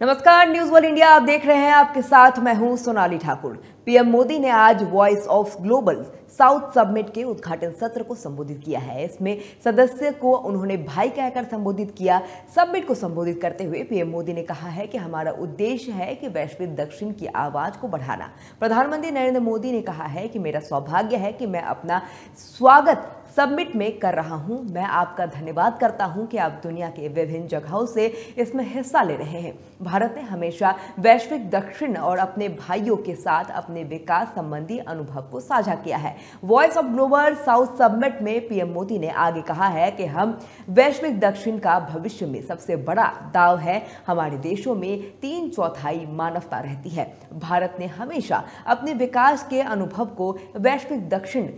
नमस्कार news one India आप देख रहे हैं आपके साथ मैं हूँ सोनाली ठाकुर। पीएम मोदी ने आज Voice of Global South Summit के उद्घाटन सत्र को संबोधित किया है। इसमें सदस्य को उन्होंने भाई कहकर संबोधित किया। सबमिट को संबोधित करते हुए पीएम मोदी ने कहा है कि हमारा उद्देश्य है कि वैश्विक दक्षिण की आवाज़ को बढ़ाना। प्रधानमंत्री नरेंद्र मोदी ने कहा है कि मेरा सौभाग्य है कि मैं अपना स्वागत सबमिट में कर रहा हूँ। मैं आपका धन्यवाद करता हूँ कि आप दुनिया के विभिन्न जगहों से इसमें हिस्सा ले रहे हैं। भारत ने हमेशा वैश्विक दक्षिण और अपने भाइयों के साथ अपने विकास संबंधी अनुभव को साझा किया है। Voice of global south summit में पीएम मोदी ने आगे कहा है कि हम वैश्विक दक्षिण का भविष्य में सबसे बड़ा दाव है। हमारे देशों में तीन चौथाई मानवता रहती है। भारत ने हमेशा अपने विकास के अनुभव को वैश्विक दक्षिण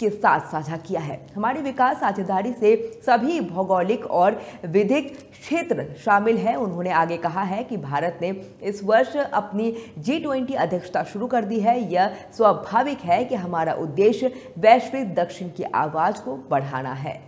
के साथ साझा किया है। हमारी विकास साझेदारी से सभी भौगोलिक और विधिक क्षेत्र शामिल है। उन्होंने आगे कहा है कि भारत ने इस वर्ष अपनी जी ट्वेंटी अध्यक्षता शुरू कर दी है। यह स्वाभाविक है कि हमारा उद्देश्य वैश्विक दक्षिण की आवाज़ को बढ़ाना है।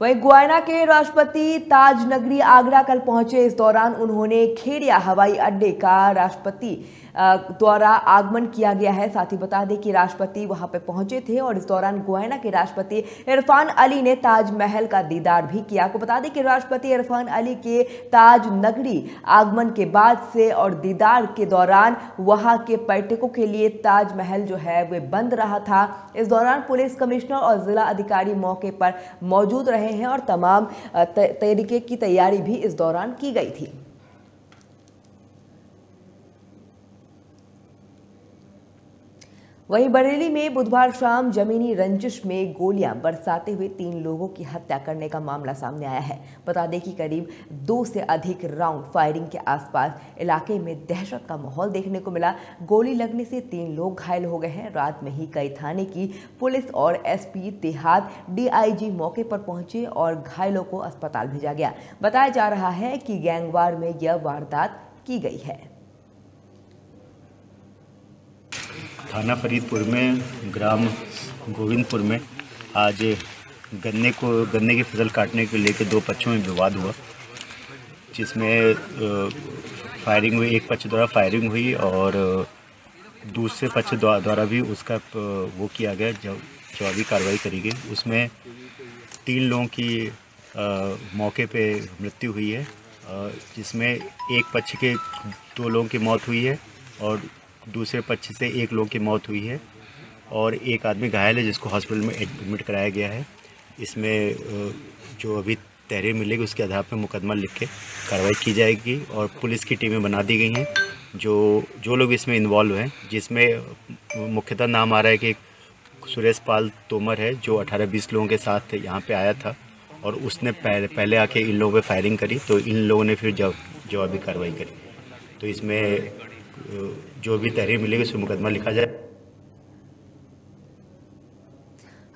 वहीं गुआना के राष्ट्रपति ताज नगरी आगरा कल पहुँचे। इस दौरान उन्होंने खेड़िया हवाई अड्डे का राष्ट्रपति द्वारा आगमन किया गया है। साथ ही बता दें कि राष्ट्रपति वहाँ पर पहुँचे थे और इस दौरान गुआना के राष्ट्रपति इरफान अली ने ताजमहल का दीदार भी किया। आपको बता दें कि राष्ट्रपति इरफान अली के ताज नगरी आगमन के बाद से और दीदार के दौरान वहाँ के पर्यटकों के लिए ताजमहल जो है, वे बंद रहा था। इस दौरान पुलिस कमिश्नर और जिला अधिकारी मौके पर मौजूद रहे हैं और तमाम तरीके की तैयारी भी इस दौरान की गई थी। वहीं बरेली में बुधवार शाम जमीनी रंजिश में गोलियाँ बरसाते हुए तीन लोगों की हत्या करने का मामला सामने आया है। बता दें कि करीब दो से अधिक राउंड फायरिंग के आसपास इलाके में दहशत का माहौल देखने को मिला। गोली लगने से तीन लोग घायल हो गए हैं। रात में ही कई थाने की पुलिस और एसपी देहात डीआईजी मौके पर पहुँचे और घायलों को अस्पताल भेजा गया। बताया जा रहा है कि गैंगवार में यह वारदात की गई है। थाना फरीदपुर में ग्राम गोविंदपुर में आज गन्ने को गन्ने की फ़सल काटने को लेकर दो पक्षों में विवाद हुआ जिसमें फायरिंग हुई एक पक्ष द्वारा फायरिंग हुई और दूसरे पक्ष द्वारा भी उसका वो किया गया जवाबी कार्रवाई करी गई। उसमें तीन लोगों की आ, मौके पे मृत्यु हुई है जिसमें एक पक्ष के दो लोगों की मौत हुई है और दूसरे पक्ष से एक लोग की मौत हुई है और एक आदमी घायल है जिसको हॉस्पिटल में एडमिट कराया गया है। इसमें जो अभी तहरीर मिलेगी उसके आधार पर मुकदमा लिख के कार्रवाई की जाएगी और पुलिस की टीमें बना दी गई हैं। जो जो लोग इसमें इन्वॉल्व हैं, जिसमें मुख्यतः नाम आ रहा है कि सुरेश पाल तोमर है, जो 18-20 लोगों के साथ यहाँ पे आया था और उसने पहले पहले आके इन लोगों पे फायरिंग करी तो इन लोगों ने फिर जवाब जवाबी कार्रवाई करी। तो इसमें जो भी तहरीर मिलेगी, उसमें मुकदमा लिखा जाए।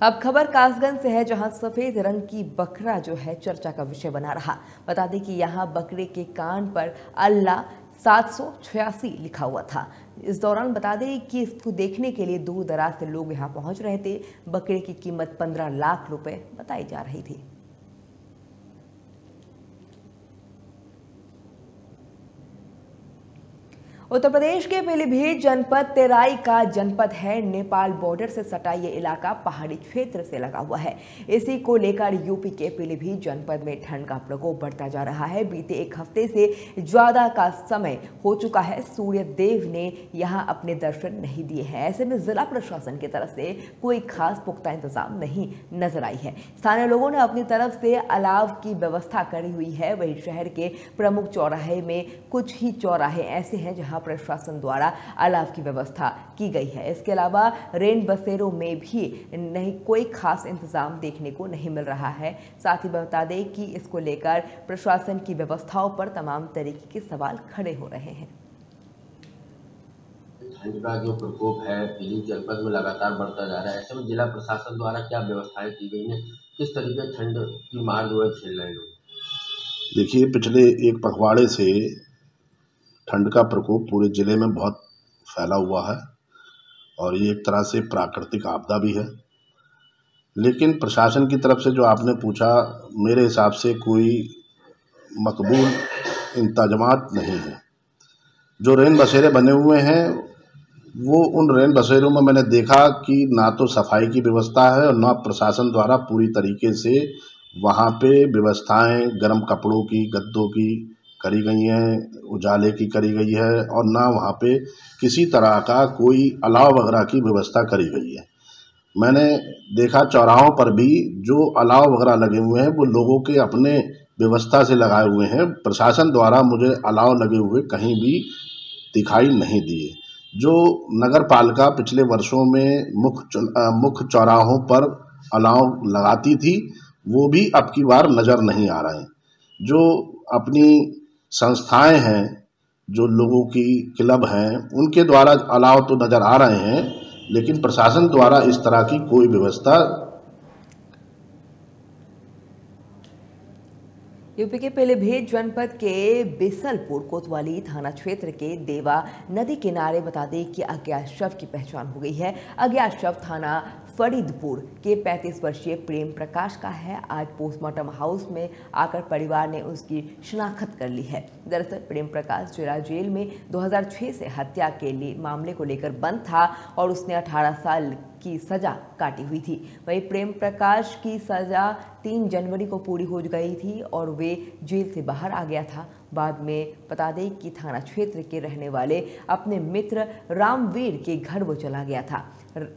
अब खबर कासगंज से है, जहाँ सफ़ेद रंग की बकरा जो है, चर्चा का विषय बना रहा। बता दें कि यहाँ बकरे के कान पर अल्लाह सात सौ छियासी लिखा हुआ था। इस दौरान बता दें कि इसको देखने के लिए दूर दराज से लोग यहाँ पहुँच रहे थे। बकरे की कीमत 15 लाख रुपए बताई जा रही थी। उत्तर प्रदेश के पीलीभीत जनपद तेराई का जनपद है। नेपाल बॉर्डर से सटा ये इलाका पहाड़ी क्षेत्र से लगा हुआ है। इसी को लेकर यूपी के पीलीभीत जनपद में ठंड का प्रकोप बढ़ता जा रहा है। बीते एक हफ़्ते से ज़्यादा का समय हो चुका है। सूर्य देव ने यहाँ अपने दर्शन नहीं दिए हैं। ऐसे में जिला प्रशासन की तरफ़ से कोई खास पुख्ता इंतज़ाम नहीं नज़र आई है। स्थानीय लोगों ने अपनी तरफ़ से अलाव की व्यवस्था करी हुई है। वही शहर के प्रमुख चौराहे में कुछ ही चौराहे ऐसे हैं जहाँ प्रशासन द्वारा अलाव की व्यवस्था की गई है। इसके अलावा रेन बसेरों में भी नहीं कोई खास इंतज़ाम देखने को नहीं मिल रहा है। साथ ही बता दें कि इसको लेकर प्रशासन की व्यवस्थाओं पर तमाम तरीके के सवाल खड़े हो रहे हैं। ठंड का जो प्रकोप है पीली जनपद में लगातार बढ़ता जा रहा है। ऐसे में जिला प्रशासन द्वारा क्या व्यवस्थाएँ की गई हैं? किस तरीके ठंड की मार जो है झेल रहे लोग? देखिए पिछले एक पखवाड़े से ठंड का प्रकोप पूरे ज़िले में बहुत फैला हुआ है और ये एक तरह से प्राकृतिक आपदा भी है। लेकिन प्रशासन की तरफ़ से जो आपने पूछा, मेरे हिसाब से कोई मकबूल इंतजामात नहीं है। जो रेन बसेरे बने हुए हैं, वो उन रेन बसेरों में मैंने देखा कि ना तो सफ़ाई की व्यवस्था है और ना प्रशासन द्वारा पूरी तरीके से वहाँ पे व्यवस्थाएँ, गर्म कपड़ों की, गद्दों की करी गई हैं, उजाले की करी गई है और ना वहाँ पे किसी तरह का कोई अलाव वगैरह की व्यवस्था करी गई है। मैंने देखा चौराहों पर भी जो अलाव वगैरह लगे हुए हैं, वो लोगों के अपने व्यवस्था से लगाए हुए हैं। प्रशासन द्वारा मुझे अलाव लगे हुए कहीं भी दिखाई नहीं दिए। जो नगर पालिका पिछले वर्षों में मुख्य मुख्य चौराहों पर अलाव लगाती थी, वो भी अब की बार नज़र नहीं आ रहे हैं। जो अपनी संस्थाएँ हैं, जो लोगों की क्लब हैं, उनके द्वारा अलाव तो नज़र आ रहे हैं, लेकिन प्रशासन द्वारा इस तरह की कोई व्यवस्था यूपी के पहले पीलीभीत जनपद के बिसलपुर कोतवाली थाना क्षेत्र के देवा नदी किनारे बता दें कि अज्ञात शव की पहचान हो गई है। अज्ञात शव थाना फरीदपुर के 35 वर्षीय प्रेम प्रकाश का है। आज पोस्टमार्टम हाउस में आकर परिवार ने उसकी शिनाख्त कर ली है। दरअसल प्रेम प्रकाश जिला जेल में 2006 से हत्या के लिए मामले को लेकर बंद था और उसने 18 साल की सजा काटी हुई थी। वहीं प्रेम प्रकाश की सजा तीन जनवरी को पूरी हो गई थी और वे जेल से बाहर आ गया था। बाद में बता दें कि थाना क्षेत्र के रहने वाले अपने मित्र रामवीर के घर वो चला गया था।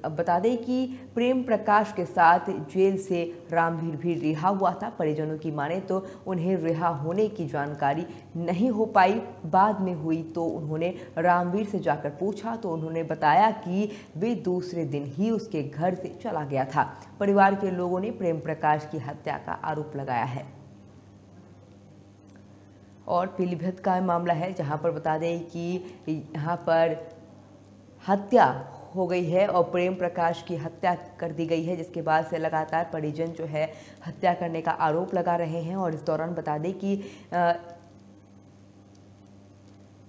बता दें कि प्रेम प्रकाश के साथ जेल से रामवीर भी रिहा हुआ था। परिजनों की माने तो उन्हें रिहा होने की जानकारी नहीं हो पाई। बाद में हुई तो उन्होंने रामवीर से जाकर पूछा तो उन्होंने बताया कि वे दूसरे दिन ही उसके घर से चला गया था। परिवार के लोगों ने प्रेम प्रकाश की हत्या का आरोप लगाया है। और पीलीभीत का मामला है, जहाँ पर बता दें कि यहाँ पर हत्या हो गई है और प्रेम प्रकाश की हत्या कर दी गई है, जिसके बाद से लगातार परिजन जो है हत्या करने का आरोप लगा रहे हैं। और इस दौरान बता दें कि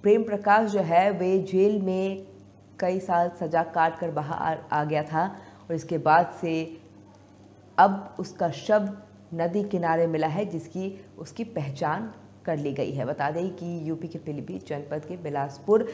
प्रेम प्रकाश जो है, वे जेल में कई साल सजा काट कर बाहर आ गया था और इसके बाद से अब उसका शव नदी किनारे मिला है, जिसकी उसकी पहचान कर ली गई है। बता दें कि यूपी के पीलीभीत जनपद के बिलासपुर,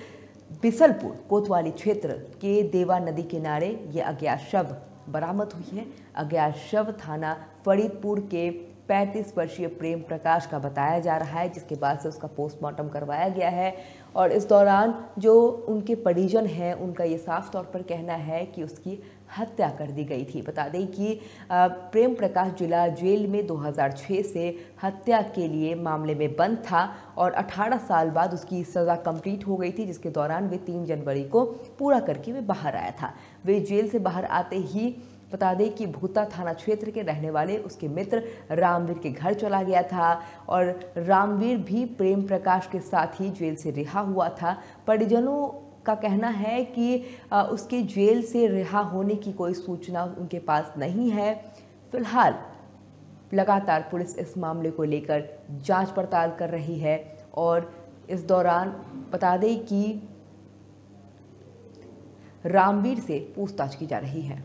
बिसलपुर, कोतवाली क्षेत्र के देवा नदी किनारे ये अज्ञात शव बरामद हुई है। अज्ञात शव थाना फरीदपुर के 35 वर्षीय प्रेम प्रकाश का बताया जा रहा है, जिसके बाद से उसका पोस्टमार्टम करवाया गया है। और इस दौरान जो उनके परिजन हैं, उनका ये साफ़ तौर पर कहना है कि उसकी हत्या कर दी गई थी। बता दें कि प्रेम प्रकाश जिला जेल में 2006 से हत्या के लिए मामले में बंद था और 18 साल बाद उसकी सज़ा कंप्लीट हो गई थी, जिसके दौरान वे 3 जनवरी को पूरा करके वे बाहर आया था। वे जेल से बाहर आते ही बता दें कि भूता थाना क्षेत्र के रहने वाले उसके मित्र रामवीर के घर चला गया था और रामवीर भी प्रेम प्रकाश के साथ ही जेल से रिहा हुआ था। परिजनों का कहना है कि उसके जेल से रिहा होने की कोई सूचना उनके पास नहीं है। फ़िलहाल लगातार पुलिस इस मामले को लेकर जाँच पड़ताल कर रही है और इस दौरान बता दें कि रामवीर से पूछताछ की जा रही है।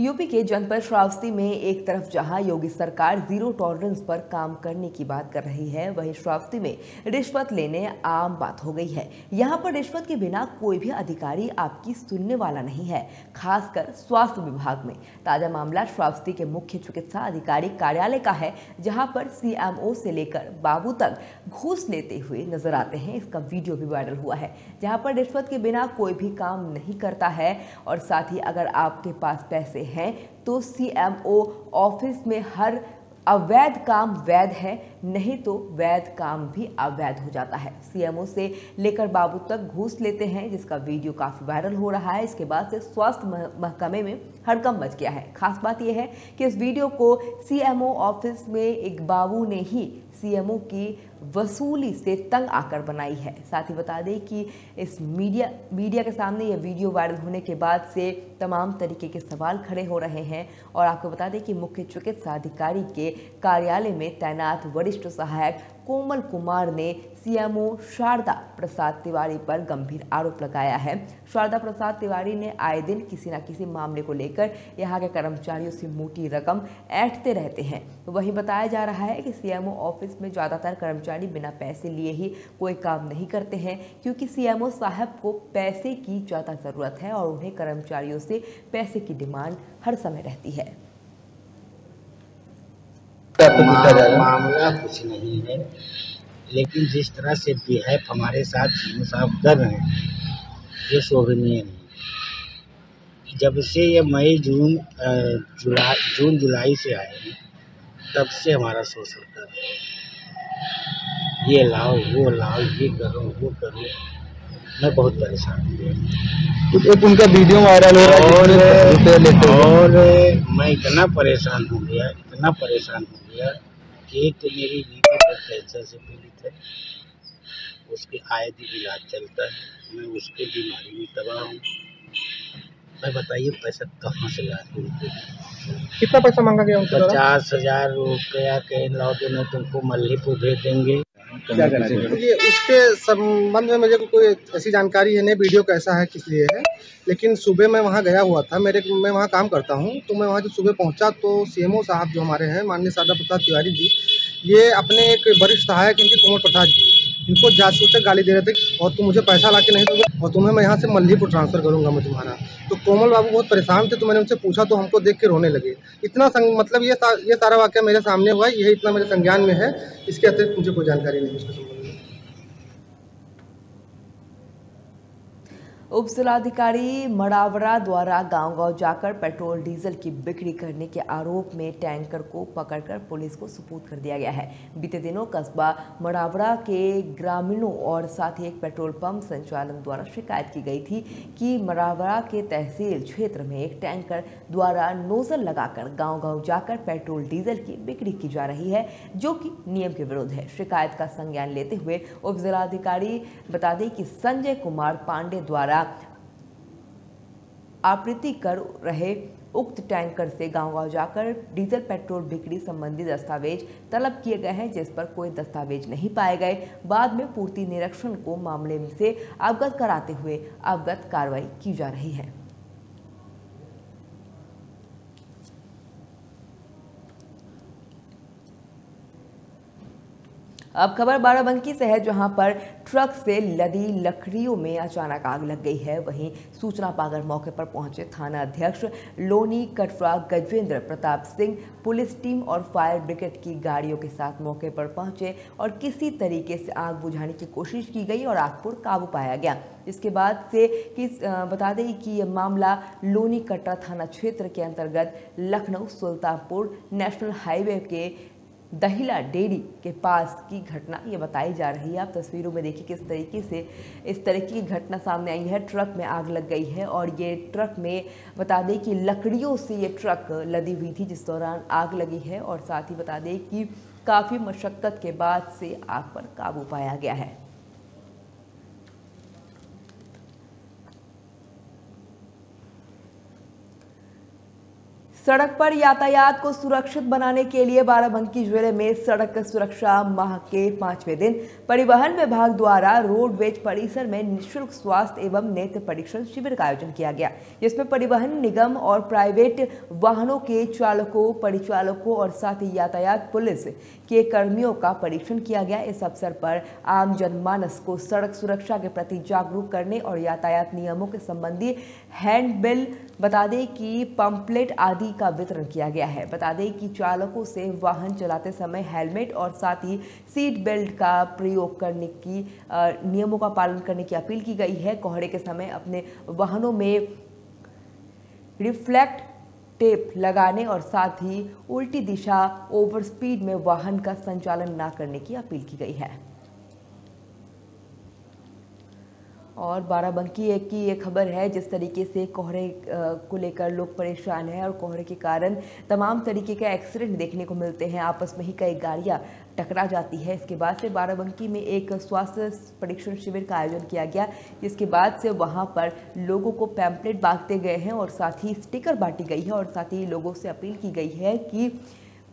यूपी के जनपद श्रावस्ती में एक तरफ़ जहाँ योगी सरकार ज़ीरो टॉलरेंस पर काम करने की बात कर रही है, वहीं श्रावस्ती में रिश्वत लेने आम बात हो गई है। यहाँ पर रिश्वत के बिना कोई भी अधिकारी आपकी सुनने वाला नहीं है, खासकर स्वास्थ्य विभाग में। ताज़ा मामला श्रावस्ती के मुख्य चिकित्सा अधिकारी कार्यालय का है, जहाँ पर सीएमओ से लेकर बाबू तक घूस लेते हुए नज़र आते हैं। इसका वीडियो भी वायरल हुआ है, जहाँ पर रिश्वत के बिना कोई भी काम नहीं करता है और साथ ही अगर आपके पास पैसे हैं तो सीएमओ ऑफ़िस में हर अवैध काम वैध है। नहीं तो वैध काम भी अवैध हो जाता है। सीएमओ से लेकर बाबू तक घूस लेते हैं, जिसका वीडियो काफ़ी वायरल हो रहा है। इसके बाद से स्वास्थ्य महकमे में हड़कम मच गया है। खास बात यह है कि इस वीडियो को सीएमओ ऑफ़िस में एक बाबू ने ही सीएमओ की वसूली से तंग आकर बनाई है। साथ ही बता दें कि इस मीडिया मीडिया के सामने यह वीडियो वायरल होने के बाद से तमाम तरीके के सवाल खड़े हो रहे हैं और आपको बता दें कि मुख्य चिकित्सा अधिकारी के कार्यालय में तैनात वरिष्ठ सहायक कोमल कुमार ने सीएमओ शारदा प्रसाद तिवारी पर गंभीर आरोप लगाया है। शारदा प्रसाद तिवारी ने आए दिन किसी न किसी मामले को लेकर यहाँ के कर्मचारियों से मोटी रकम ऐंठते रहते हैं। वहीं बताया जा रहा है कि सीएमओ ऑफ़िस में ज़्यादातर कर्मचारी बिना पैसे लिए ही कोई काम नहीं करते हैं, क्योंकि सीएमओ साहब को पैसे की ज़्यादा ज़रूरत है और उन्हें कर्मचारियों से पैसे की डिमांड हर समय रहती है। मामला कुछ नहीं है लेकिन जिस तरह से बिहेव हमारे साथ साहब कर रहे हैं ये शोभनीय नहीं जब से ये मई जून जुलाई जून जुलाई से आए हैं तब से हमारा शोषण कर रहे हैं। ये लाओ वो लाओ ये करो वो करो। मैं बहुत परेशान हूँ। एक उनका वीडियो वायरल हो रहा है और मैं इतना परेशान हो गया इतना परेशान हो गया कि एक तो मेरी बीवी कैंसर से पीड़ित है उसके आए दिन इलाज चलता है मैं उसके बीमारी में तबाह हूँ। मैं बताइए पैसा कहाँ से ला कितना पैसा मांगा गया पचास हज़ार रुपया कहीं लाओ तो नहीं तुमको मल्लीपुर भेज देंगे। क्या कहना चाहिए? उसके संबंध में मुझे कोई ऐसी जानकारी है नहीं वीडियो कैसा है किस लिए है लेकिन सुबह मैं वहाँ गया हुआ था मेरे मैं वहाँ काम करता हूँ तो मैं वहाँ जब सुबह पहुँचा तो सीएमओ साहब जो हमारे हैं माननीय सादा प्रसाद तिवारी जी ये अपने एक वरिष्ठ सहायक इनके कोमल प्रसाद जी इनको जासूस गाली दे रहे थे और तुम मुझे पैसा ला के नहीं दोगे? और तुम्हें मैं यहाँ से मल्लीपुर ट्रांसफ़र करूँगा मैं तुम्हारा। तो कोमल बाबू बहुत परेशान थे तो मैंने उनसे पूछा तो हमको देख के रोने लगे। इतना संग, मतलब ये सा, ये सारा वाक्य मेरे सामने हुआ है यही इतना मेरे संज्ञान में है इसके अतिरिक्त मुझे कोई जानकारी नहीं उसके संबंध में उप जिलाधिकारी मड़ावरा द्वारा गाँव गाँव जाकर पेट्रोल, डीजल की बिक्री करने के आरोप में टैंकर को पकड़कर पुलिस को सुपूत कर दिया गया है। बीते दिनों कस्बा मड़ावरा के ग्रामीणों और साथ ही एक पेट्रोल पंप संचालन द्वारा शिकायत की गई थी कि मड़ावरा के तहसील क्षेत्र में एक टैंकर द्वारा नोजल लगाकर गाँव गाँव जाकर पेट्रोल, डीजल की बिक्री की जा रही है, जो कि नियम के विरुद्ध है। शिकायत का संज्ञान लेते हुए उप जिलाधिकारी बता दें कि संजय कुमार पांडे द्वारा आपूर्ति कर रहे उक्त टैंकर से गाँव गाँव जाकर डीजल, पेट्रोल, बिक्री संबंधी दस्तावेज़ तलब किए गए हैं, जिस पर कोई दस्तावेज़ नहीं पाए गए। बाद में पूर्ति निरीक्षण को मामले से अवगत कराते हुए अवगत कार्रवाई की जा रही है। अब खबर बाराबंकी से है, जहाँ पर ट्रक से लदी लकड़ियों में अचानक आग लग गई है। वहीं सूचना पाकर मौके पर पहुँचे थाना अध्यक्ष लोनी कटरा गजेंद्र प्रताप सिंह, पुलिस टीम और फायर ब्रिगेड की गाड़ियों के साथ मौके पर पहुँचे और किसी तरीके से आग बुझाने की कोशिश की गई और आग पर काबू पाया गया। इसके बाद से किस बता दें कि यह मामला लोनी कटरा थाना क्षेत्र के अंतर्गत लखनऊ सुल्तानपुर नेशनल हाईवे के दहिला डेरी के पास की घटना, ये बताई जा रही है। आप तस्वीरों में देखिए किस तरीके से इस तरीके की घटना सामने आई है। ट्रक में आग लग गई है और ये ट्रक में बता दें कि लकड़ियों से ये ट्रक लदी हुई थी, जिस दौरान आग लगी है और साथ ही बता दें कि काफ़ी मशक्क़त के बाद से आग पर काबू पाया गया है। सड़क पर यातायात को सुरक्षित बनाने के लिए बाराबंकी ज़िले में सड़क सुरक्षा माह के पाँचवें दिन परिवहन विभाग द्वारा रोडवेज़ परिसर में निशुल्क स्वास्थ्य एवं नेत्र परीक्षण शिविर का आयोजन किया गया। जिसमें परिवहन निगम और प्राइवेट वाहनों के चालकों, परिचालकों और साथ ही यातायात पुलिस के कर्मियों का परीक्षण किया गया। इस अवसर पर आम जनमानस को सड़क सुरक्षा के प्रति जागरूक करने और यातायात नियमों के संबंधी हैंडबिल, बता दें कि पंपलेट आदि का वितरण किया गया है। बता दें कि चालकों से वाहन चलाते समय हेलमेट और साथ ही सीट बेल्ट का प्रयोग करने की नियमों का पालन करने की अपील की गई है। कोहरे के समय अपने वाहनों में रिफ्लेक्ट टेप लगाने और साथ ही उल्टी दिशा ओवर स्पीड में वाहन का संचालन ना करने की अपील की गई है। और बाराबंकी एक की ये खबर है, जिस तरीके से कोहरे को लेकर लोग परेशान हैं और कोहरे के कारण तमाम तरीके के एक्सीडेंट देखने को मिलते हैं। आपस में ही कई गाड़ियाँ टकरा जाती है। इसके बाद से बाराबंकी में एक स्वास्थ्य परीक्षण शिविर का आयोजन किया गया। जिसके बाद से वहाँ पर लोगों को पैम्पलेट बांटते गए हैं और साथ ही स्टिकर बांटी गई है और साथ ही लोगों से अपील की गई है कि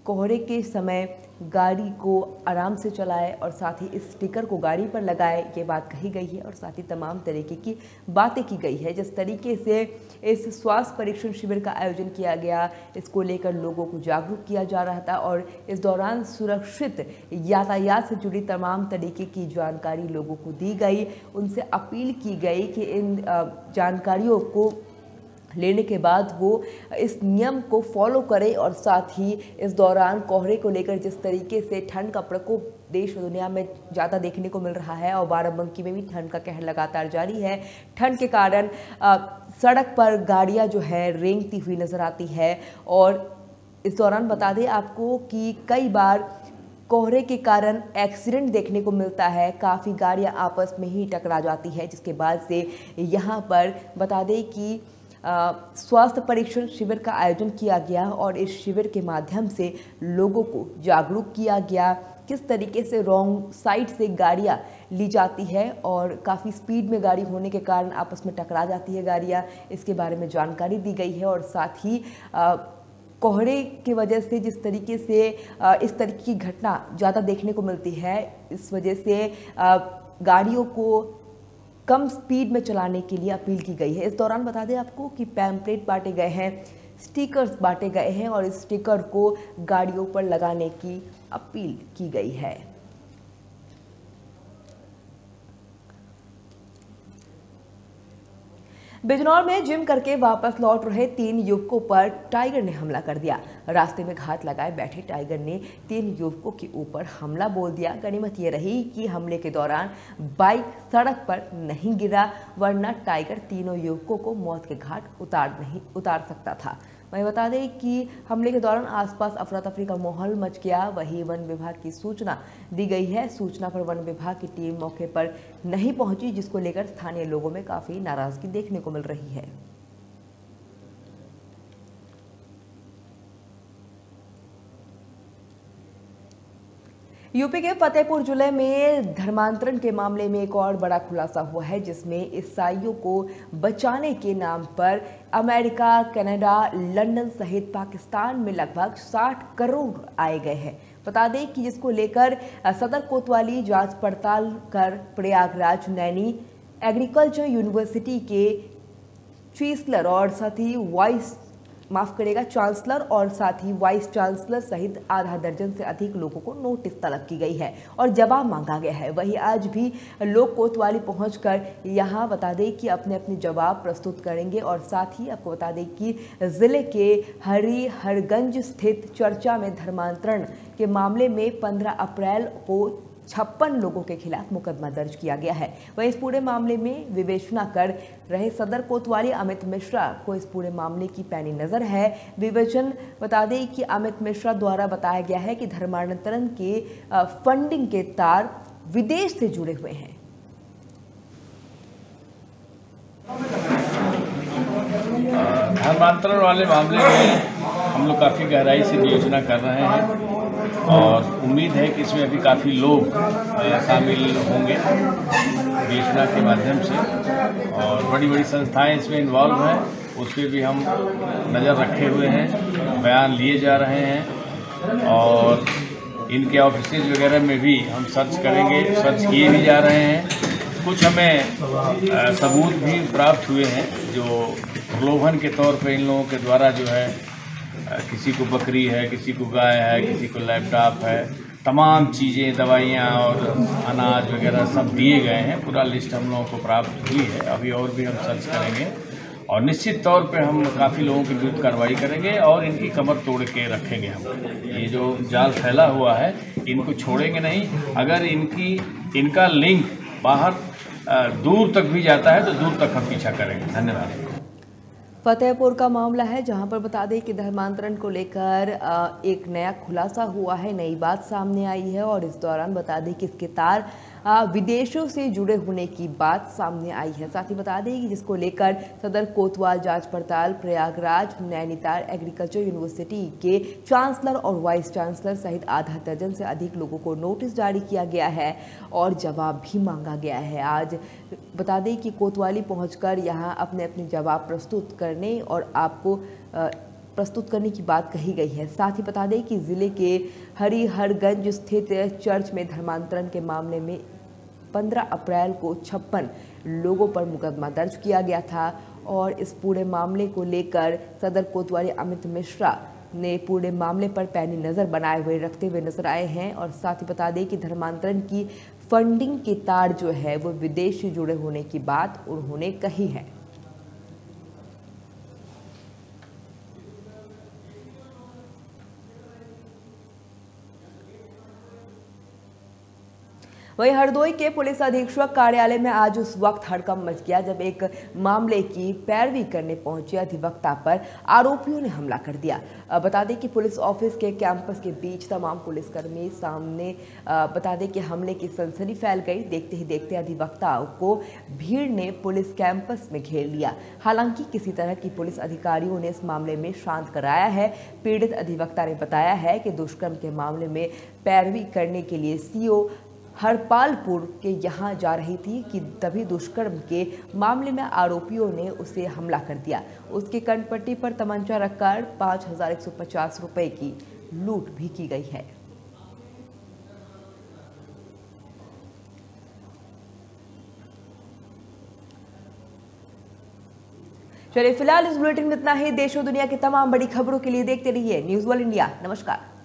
कोहरे के समय गाड़ी को आराम से चलाए और साथ ही इस स्टिकर को गाड़ी पर लगाए, ये बात कही गई है और साथ ही तमाम तरीके की बातें की गई है। जिस तरीके से इस स्वास्थ्य परीक्षण शिविर का आयोजन किया गया, इसको लेकर लोगों को जागरूक किया जा रहा था और इस दौरान सुरक्षित यातायात से जुड़ी तमाम तरीके की जानकारी लोगों को दी गई। उनसे अपील की गई कि इन जानकारियों को लेने के बाद वो इस नियम को फॉलो करें और साथ ही इस दौरान कोहरे को लेकर जिस तरीके से ठंड का प्रकोप देश और दुनिया में ज़्यादा देखने को मिल रहा है और बाराबंकी में भी ठंड का कहर लगातार जारी है। ठंड के कारण सड़क पर गाड़ियाँ जो है रेंगती हुई नज़र आती है और इस दौरान बता दें आपको कि कई बार कोहरे के कारण एक्सीडेंट देखने को मिलता है। काफ़ी गाड़ियाँ आपस में ही टकरा जाती है, जिसके बाद से यहाँ पर बता दें कि स्वास्थ्य परीक्षण शिविर का आयोजन किया गया और इस शिविर के माध्यम से लोगों को जागरूक किया गया। किस तरीके से रॉन्ग साइड से गाड़ियाँ ली जाती है और काफ़ी स्पीड में गाड़ी होने के कारण आपस में टकरा जाती है गाड़ियाँ, इसके बारे में जानकारी दी गई है और साथ ही कोहरे की वजह से जिस तरीके से इस तरीके की घटना ज़्यादा देखने को मिलती है, इस वजह से गाड़ियों को कम स्पीड में चलाने के लिए अपील की गई है। इस दौरान बता दें आपको कि पैम्पलेट बांटे गए हैं, स्टिकर्स बांटे गए हैं और इस स्टिकर को गाड़ियों पर लगाने की अपील की गई है। बिजनौर में जिम करके वापस लौट रहे तीन युवकों पर टाइगर ने हमला कर दिया। रास्ते में घात लगाए बैठे टाइगर ने तीन युवकों के ऊपर हमला बोल दिया। गनीमत यह रही कि हमले के दौरान बाइक सड़क पर नहीं गिरा, वरना टाइगर तीनों युवकों को मौत के घाट उतार नहीं, उतार सकता था। वहीं बता दें कि हमले के दौरान आसपास अफरा तफरी का माहौल मच गया। वहीं वन विभाग की सूचना दी गई है। सूचना पर वन विभाग की टीम मौके पर नहीं पहुँची, जिसको लेकर स्थानीय लोगों में काफ़ी नाराज़गी देखने को मिल रही है। यूपी के फतेहपुर ज़िले में धर्मांतरण के मामले में एक और बड़ा खुलासा हुआ है, जिसमें ईसाइयों को बचाने के नाम पर अमेरिका, कनाडा, लंदन सहित पाकिस्तान में लगभग 60 करोड़ आए गए हैं। बता दें कि जिसको लेकर सदर कोतवाली जाँच पड़ताल कर प्रयागराज नैनी एग्रीकल्चर यूनिवर्सिटी के चीसलर और साथ ही वाइस माफ़ करेगा, चांसलर और साथ ही वाइस चांसलर सहित आधा दर्जन से अधिक लोगों को नोटिस तलब की गई है और जवाब मांगा गया है। वही आज भी लोग कोतवाली पहुंचकर यहाँ बता दें कि अपने अपने जवाब प्रस्तुत करेंगे और साथ ही आपको बता दें कि ज़िले के हरिहरगंज स्थित चर्चा में धर्मांतरण के मामले में 15 अप्रैल को छप्पन लोगों के खिलाफ मुकदमा दर्ज किया गया है। वहीं इस पूरे मामले में विवेचना कर रहे सदर कोतवाली अमित मिश्रा को इस पूरे मामले की पैनी नज़र है। विवेचन बता दें कि अमित मिश्रा द्वारा बताया गया है कि धर्मांतरण के फंडिंग के तार विदेश से जुड़े हुए हैं। धर्मांतरण वाले मामले में हम लोग काफ़ी गहराई से विवेचना कर रहे हैं। और उम्मीद है कि इसमें अभी काफ़ी लोग शामिल होंगे योजना के माध्यम से। और बड़ी बड़ी संस्थाएँ इसमें इन्वॉल्व हैं, उस पर भी हम नज़र रखे हुए हैं, बयान लिए जा रहे हैं। और इनके ऑफ़िस वगैरह में भी हम सर्च करेंगे सर्च किए भी जा रहे हैं। कुछ हमें सबूत भी प्राप्त हुए हैं, जो प्रलोभन के तौर पर इन लोगों के द्वारा जो है किसी को बकरी है, किसी को गाय है, किसी को लैपटॉप है। तमाम चीज़ें, दवाइयाँ और अनाज वगैरह सब दिए गए हैं। पूरा लिस्ट हम लोगों को प्राप्त हुई है। अभी और भी हम सर्च करेंगे। और निश्चित तौर पे हम काफ़ी लोगों के विरुद्ध कार्रवाई करेंगे और इनकी कमर तोड़ के रखेंगे हम। ये जो जाल फैला हुआ है, इनको छोड़ेंगे नहीं। अगर इनकी, इनका लिंक बाहर दूर तक भी जाता है तो दूर तक हम पीछा करेंगे। धन्यवाद। फतेहपुर का मामला है, जहाँ पर बता दें कि धर्मांतरण को लेकर एक नया खुलासा हुआ है, नई बात सामने आई है और इस दौरान बता दें कि इसके तार विदेशों से जुड़े होने की बात सामने आई है। साथ ही बता दें कि जिसको लेकर सदर कोतवाल जाँच पड़ताल, प्रयागराज, नैनीताल एग्रीकल्चर यूनिवर्सिटी के चांसलर और वाइस चांसलर सहित आधा दर्जन से अधिक लोगों को नोटिस जारी किया गया है और जवाब भी मांगा गया है। आज बता दें कि कोतवाली पहुंचकर यहाँ अपने अपने जवाब प्रस्तुत करने और आपको प्रस्तुत करने की बात कही गई है। साथ ही बता दें कि ज़िले के हरिहरगंज स्थित चर्च में धर्मांतरण के मामले में 15 अप्रैल को छप्पन लोगों पर मुकदमा दर्ज किया गया था और इस पूरे मामले को लेकर सदर कोतवाली अमित मिश्रा ने पूरे मामले पर पैनी नज़र बनाए हुए रखते हुए नज़र आए हैं और साथ ही बता दें कि धर्मांतरण की फंडिंग के तार जो है वो विदेश से जुड़े होने की बात उन्होंने कही है। वहीं हरदोई के पुलिस अधीक्षक कार्यालय में आज उस वक्त हड़कम मच गया जब एक मामले की पैरवी करने पहुँचे अधिवक्ता पर आरोपियों ने हमला कर दिया। बता दें कि पुलिस ऑफ़िस के कैंपस के बीच तमाम पुलिसकर्मी सामने बता दें कि हमले की सनसनी फैल गई। देखते ही देखते अधिवक्ता को भीड़ ने पुलिस कैंपस में घेर लिया। हालाँकि किसी तरह की पुलिस अधिकारियों ने इस मामले में शांत कराया है। पीड़ित अधिवक्ता ने बताया है कि दुष्कर्म के मामले में पैरवी करने के लिए सीओ हरपालपुर के यहाँ जा रही थी कि तभी दुष्कर्म के मामले में आरोपियों ने उसे हमला कर दिया। उसके कनपट्टी पर तमंचा रखकर पाँच हज़ार एक सौ पचास की लूट भी की गई है। चलिए, फ़िलहाल इस बुलेटिन में इतना ही। देश और दुनिया की तमाम बड़ी खबरों के लिए देखते रहिए न्यूज़ वर्ल्ड इंडिया। नमस्कार।